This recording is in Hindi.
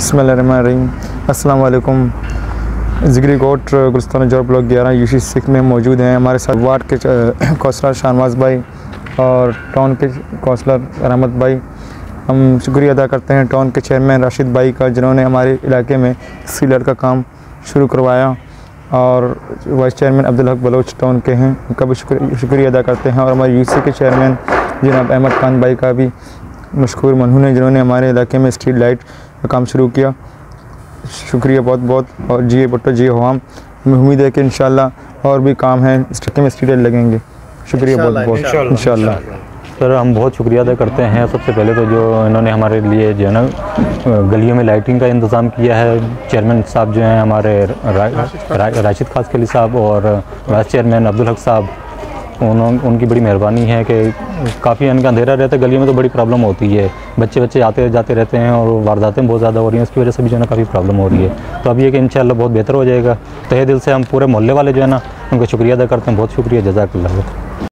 बसमीम अल्लाम जिगरी कोट, गुलस्तान जॉब ब्लॉक ग्यारह, यूसी सिख में मौजूद हैं हमारे साथ वार्ड के कौंसलर शाहनवाज भाई और टाउन के कौंसलर रहमत भाई। हम शुक्रिया अदा करते हैं टाउन के चेयरमैन राशिद भाई का, जिन्होंने हमारे इलाके में सीलर का काम शुरू करवाया और vice chairman Abdul Haq Bloch town के हैं। उनका भी शुक्रिया अदा करते हैं और हमारे यूसी के चेयरमैन जनाब अहमद खान भाई का भी मशहूर मनहून है जिन्होंने हमारे इलाके में स्ट्रीट लाइट का काम शुरू किया। शुक्रिया बहुत बहुत और जी भुट्टो जी हो हम उम्मीद है कि इन और भी काम हैं इस टक्के में स्ट्रीट लाइट लगेंगे। शुक्रिया बहुत बहुत। इन सर हम बहुत शुक्रिया अदा करते हैं। सबसे पहले तो जो इन्होंने हमारे लिए जो है ना गलियों में लाइटिंग का इंतज़ाम किया है। चेयरमैन साहब जो हैं हमारे रा, रा, राशिद खास खली साहब और वाइस चेयरमैन अब्दुल हक साहब। उन, उनकी बड़ी मेहरबानी है कि काफ़ी इनका अंधेरा रहता है गलियों में तो बड़ी प्रॉब्लम होती है। बच्चे बच्चे आते जाते रहते हैं और वारदातें बहुत ज़्यादा हो रही हैं उसकी वजह से भी जो है ना काफ़ी प्रॉब्लम हो रही है। तो अब ये कि इंशाल्लाह बहुत बेहतर हो जाएगा। तहे दिल से हम पूरे मोहल्ले वाले जो है ना उनका शुक्रिया अदा करते हैं। बहुत शुक्रिया जजाक